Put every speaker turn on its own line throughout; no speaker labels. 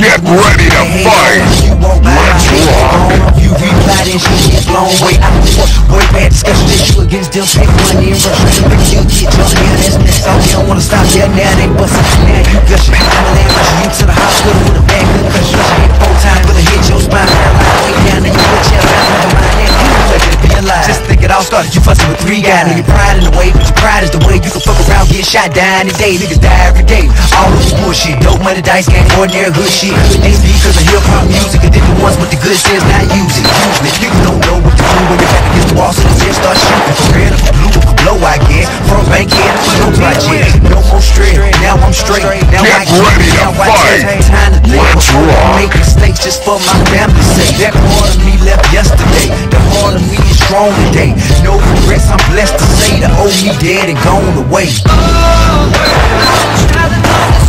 Get ready to fight. Let's rock.
You reply, then she get. I don't fuck, boy, bad discussion that you against them. Take money and rush. Make you get your hand, that's next. They don't wanna stop there. Now they bustin'. Now you gushing. I'm a land rushing you to the hospital with a bad concussion. Hit four times, gonna hit your spine. Way down, then you put your down. Never mind, now you let it be alive. Just think it all started. You with three guys. Nigga, pride in the way, but your pride is the way you can fuck around, get shot, die any day. Niggas die every day. All over bullshit. Dope money, dice game, ordinary hood shit. Ain't be cause of hip hop music. And then the ones with the good sense not use it. Me. Niggas don't know what to do when you're back against the wall. So the sense start shooting. For real, for blue, for blow, I get From bankhead to no project. No more straight. Now I'm straight. Now I
Get ready to fight.
time to think before I make mistakes just for my family's sake. That part of me left yesterday. The part of me is strong today. No regrets, I'm blessed to say the old me dead and gone away. Never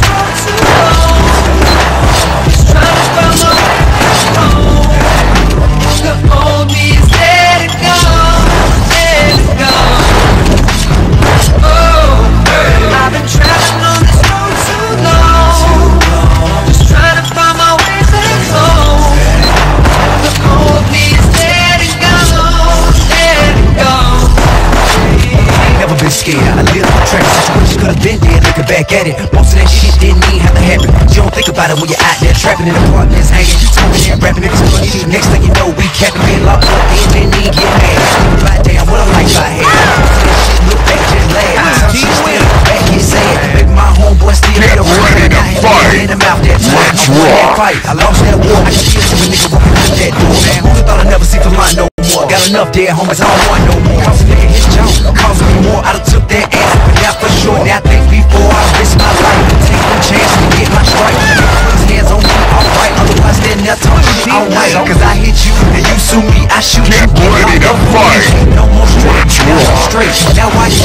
back at it, most of that shit didn't even have to happen. You don't think about it when you're out there trapping in apartments, hanging, smoking and rapping niggas funny. Next thing you know, we capping, being locked up, and then they get mad. Right damn, what a life I had. Most of that shit look back just laugh. Some still back get sad. Maybe my homeboy still
Get
a ring,
ready
and
to
I had
fight.
in the mouth that time.
Let's
I won that fight. I lost that war. I can see a nigga walking out that door. Man, who'da thought I'd never see for mine no more? Got enough dead homies, I don't want no more. Cause a nigga his jaw, causing me more. I done took that ass and put for sure. Now I think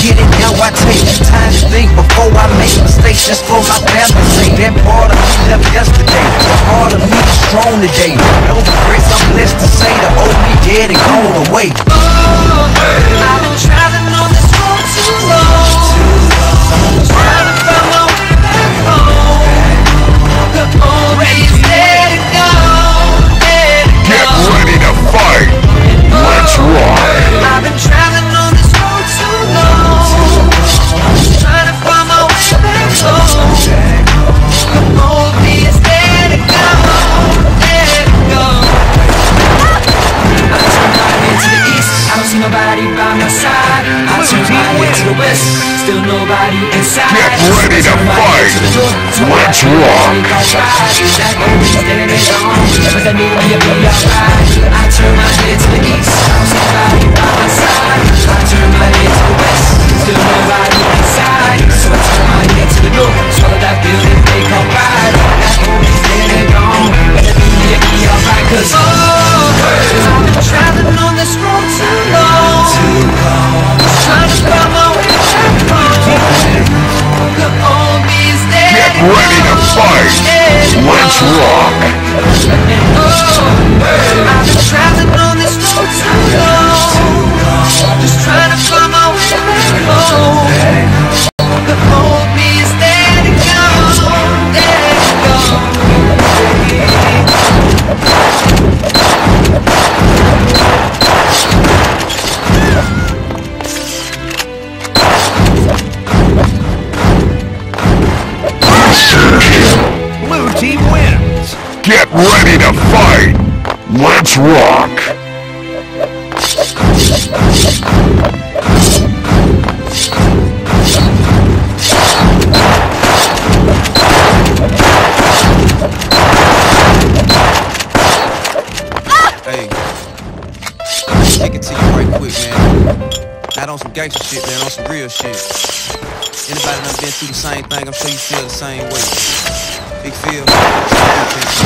get it, now I take time to think before I make mistakes. Just for my family's. That part of me left yesterday. The part of me is strong today. No regrets, I'm blessed to say the old me dead and gone away.
That new me will be alright. I turn my head to the east. I turn my
Let's Get ready to fight. Let's rock.
Gangster shit, man, on some real shit. Anybody done been through the same thing, I'm sure you feel the same way. Big feel.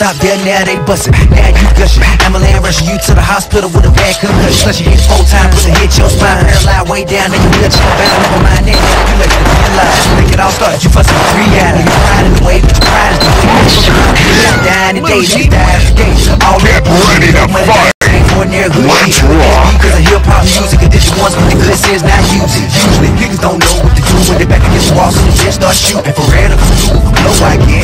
stop there, now they bustin'. Now you gushing. Amalan rushing you to the hospital with a bad concussion. Plus you hit four times, put a hit your spine. Paralyzed way down, then you wheelchair bound. Never mind that, now you late to realize. Think it all started, you fussin' three out. You pride in the way, but your pride is the way. You dying today, let's die today. All
Get ready to fight. Let's rock.
Because of hip hop music, addition once, but the good says not use it. Usually niggas don't know what to do when they back against the wall, so they just start shooting. For red or blue, no I get.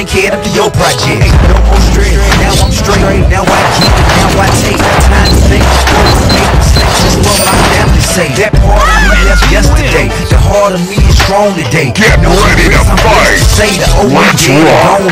From Bankhead up to your project. No more straight, now I'm straight. Now I keep it, now I take. Time to think. Make mistakes, just what my family say. That part of me left yesterday. The heart of me is strong today.
Get
No
ready to fight.
Say the old
Let's
yeah,